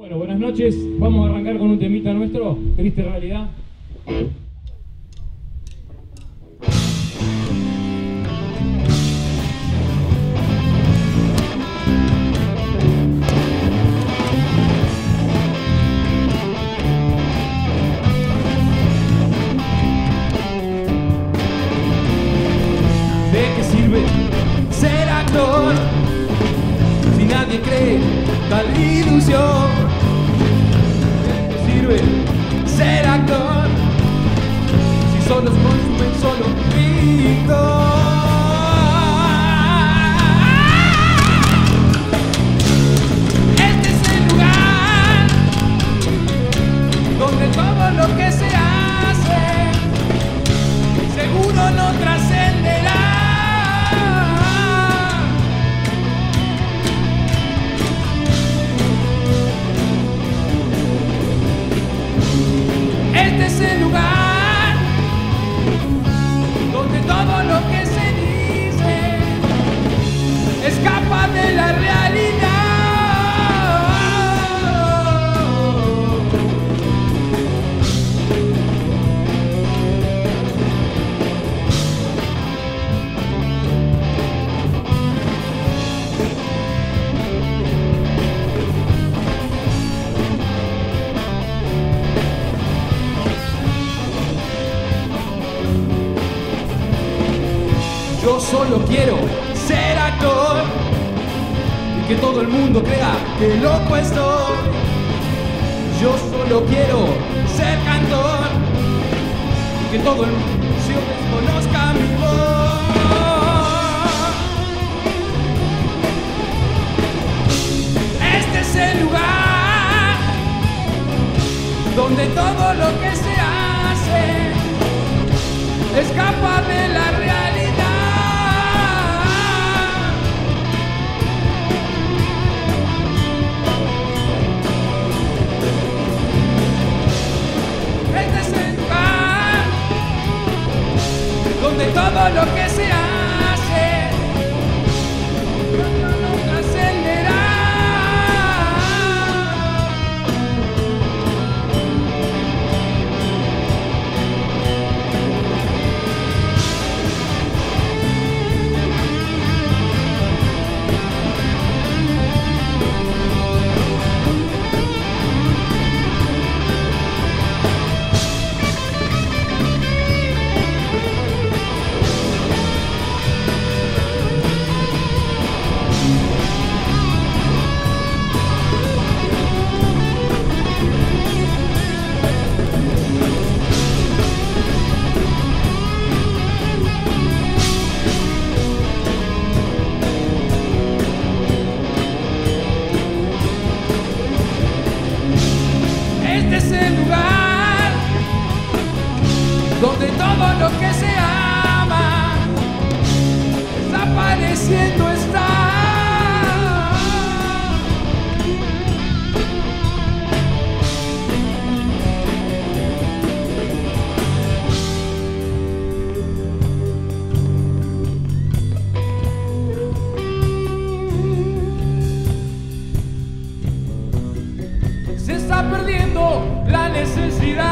Bueno, buenas noches. Vamos a arrancar con un temita nuestro, Triste Realidad. ¿De qué sirve ser actor si nadie cree tal ilusión? Este es el lugar Yo solo quiero ser actor y que todo el mundo crea que loco estoy. Yo solo quiero ser cantor y que todo el mundo conozca mi voz. Este es el lugar donde todo lo que se hace escapa de la realidad. Donde todo lo que se perdiendo la necesidad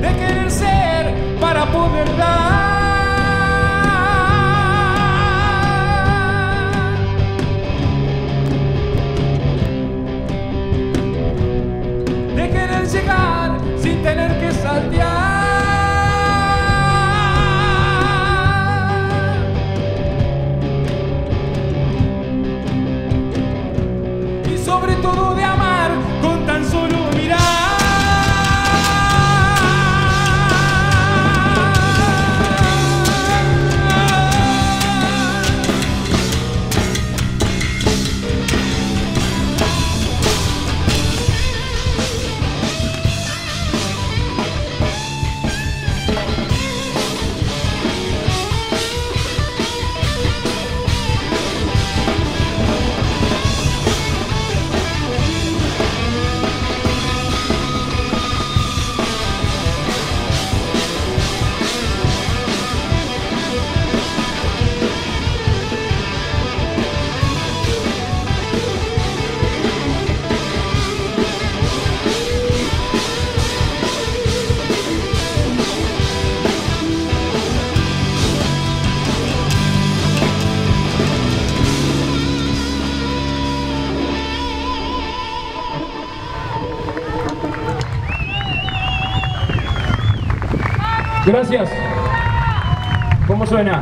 de querer ser para poder dar. Gracias. ¿Cómo suena?